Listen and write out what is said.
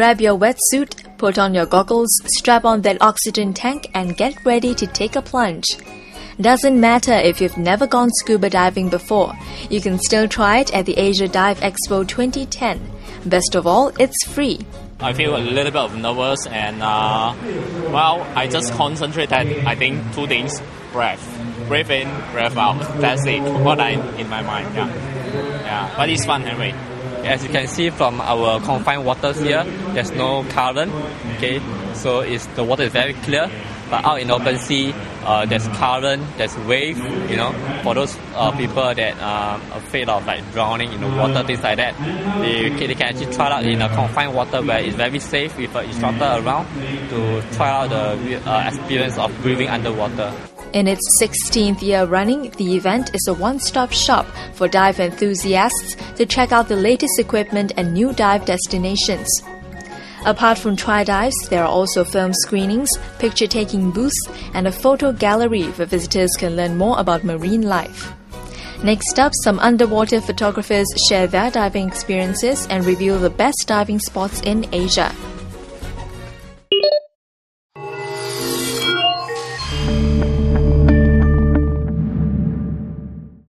Grab your wetsuit, put on your goggles, strap on that oxygen tank, and get ready to take a plunge. Doesn't matter if you've never gone scuba diving before, you can still try it at the Asia Dive Expo 2010. Best of all, it's free. I feel a little bit of nervous and uh, well, I just concentrate that I think two things: breath, breathe in, breath out. That's it. What I in my mind. Yeah, yeah. But it's fun anyway. As you can see from our confined waters here, there's no current. Okay, so it's the water is very clear. But out in open sea, uh, there's current, there's wave. You know, for those uh, people that are afraid of like drowning in the water, things like that, they, they can actually try out in a confined water where it's very safe with an instructor around to try out the uh, experience of breathing underwater. In its 16th year running, the event is a one stop shop for dive enthusiasts to check out the latest equipment and new dive destinations. Apart from try dives, there are also film screenings, picture taking booths, and a photo gallery where visitors can learn more about marine life. Next up, some underwater photographers share their diving experiences and reveal the best diving spots in Asia.